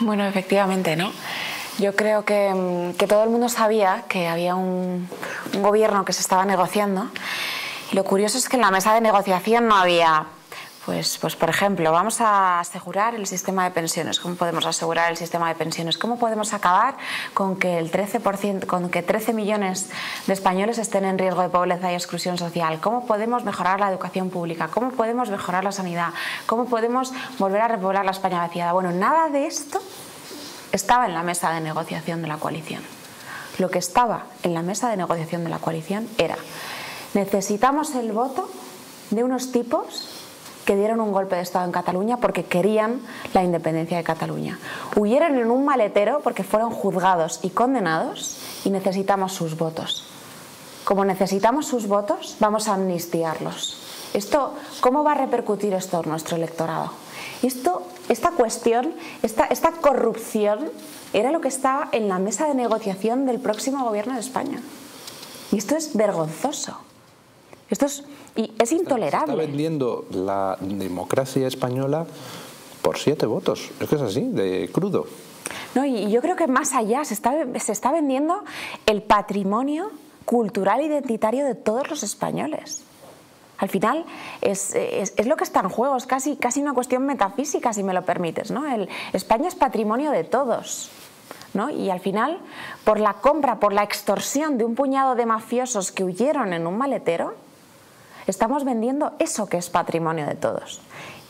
Bueno, efectivamente, ¿no? Yo creo que, mm, que todo el mundo sabía que había un, un gobierno que se estaba negociando. Y lo curioso es que en la mesa de negociación no había pues, pues, por ejemplo, vamos a asegurar el sistema de pensiones. ¿Cómo podemos asegurar el sistema de pensiones? ¿Cómo podemos acabar con que, el 13%, con que 13 millones de españoles estén en riesgo de pobreza y exclusión social? ¿Cómo podemos mejorar la educación pública? ¿Cómo podemos mejorar la sanidad? ¿Cómo podemos volver a repoblar la España vaciada? Bueno, nada de esto estaba en la mesa de negociación de la coalición. Lo que estaba en la mesa de negociación de la coalición era necesitamos el voto de unos tipos que dieron un golpe de Estado en Cataluña porque querían la independencia de Cataluña. Huyeron en un maletero porque fueron juzgados y condenados y necesitamos sus votos. Como necesitamos sus votos, vamos a amnistiarlos. Esto, ¿Cómo va a repercutir esto en nuestro electorado? Esto, esta cuestión, esta, esta corrupción, era lo que estaba en la mesa de negociación del próximo gobierno de España. Y esto es vergonzoso. Esto es, y es intolerable. Está vendiendo la democracia española por siete votos. Es que es así, de crudo. No, y yo creo que más allá se está, se está vendiendo el patrimonio cultural identitario de todos los españoles. Al final es, es, es, lo que está en juego, es casi, casi una cuestión metafísica, si me lo permites. ¿no? El, España es patrimonio de todos. ¿no? Y al final, por la compra, por la extorsión de un puñado de mafiosos que huyeron en un maletero, Estamos vendiendo eso que es patrimonio de todos.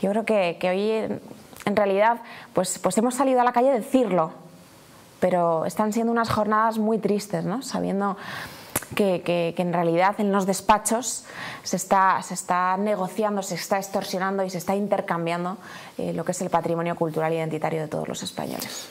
Yo creo que, hoy, en realidad, pues, pues hemos salido a la calle a decirlo, pero están siendo unas jornadas muy tristes, ¿no? sabiendo que, en realidad en los despachos se está, negociando, se está extorsionando y se está intercambiando eh, lo que es el patrimonio cultural identitario de todos los españoles.